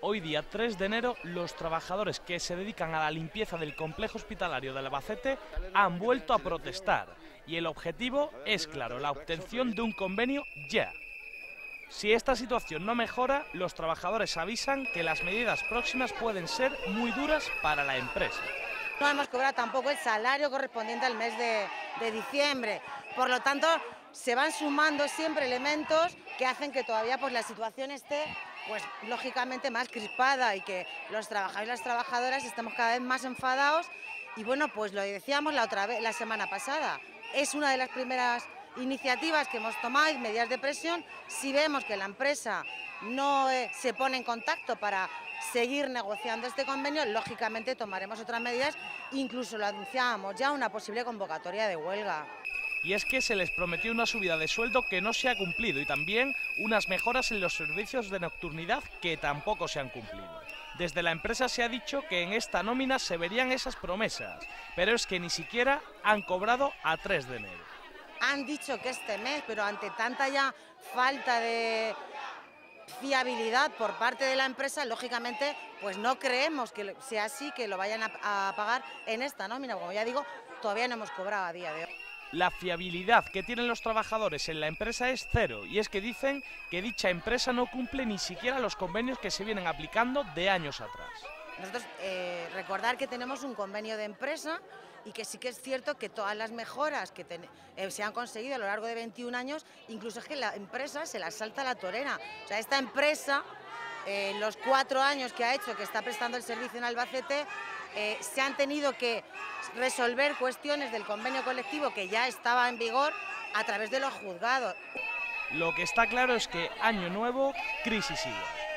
Hoy día 3 de enero, los trabajadores que se dedican a la limpieza del complejo hospitalario de Albacete han vuelto a protestar y el objetivo es claro, la obtención de un convenio ya. Si esta situación no mejora, los trabajadores avisan que las medidas próximas pueden ser muy duras para la empresa. No hemos cobrado tampoco el salario correspondiente al mes de, diciembre, por lo tanto se van sumando siempre elementos que hacen que todavía pues, la situación esté pues lógicamente más crispada y que los trabajadores y las trabajadoras estemos cada vez más enfadados. Y bueno, pues lo decíamos la otra vez la semana pasada, es una de las primeras iniciativas que hemos tomado y medidas de presión, si vemos que la empresa no eh, se pone en contacto para seguir negociando este convenio, lógicamente tomaremos otras medidas, incluso lo anunciábamos ya una posible convocatoria de huelga y es que se les prometió una subida de sueldo que no se ha cumplido y también unas mejoras en los servicios de nocturnidad que tampoco se han cumplido. Desde la empresa se ha dicho que en esta nómina se verían esas promesas, pero es que ni siquiera han cobrado a 3 de enero. Han dicho que este mes, pero ante tanta ya falta de fiabilidad por parte de la empresa, lógicamente, pues no creemos que sea así, que lo vayan a, pagar en esta nómina. Como ya digo, todavía no hemos cobrado a día de hoy. La fiabilidad que tienen los trabajadores en la empresa es cero y es que dicen que dicha empresa no cumple ni siquiera los convenios que se vienen aplicando de años atrás. Nosotros eh, recordar que tenemos un convenio de empresa y que sí que es cierto que todas las mejoras que eh, se han conseguido a lo largo de 21 años, incluso es que la empresa se la salta a la torera. O sea, esta empresa, eh, los cuatro años que ha hecho, que está prestando el servicio en Albacete, eh, se han tenido que resolver cuestiones del convenio colectivo que ya estaba en vigor a través de los juzgados. Lo que está claro es que año nuevo, crisis sigue.